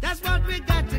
That's what we got.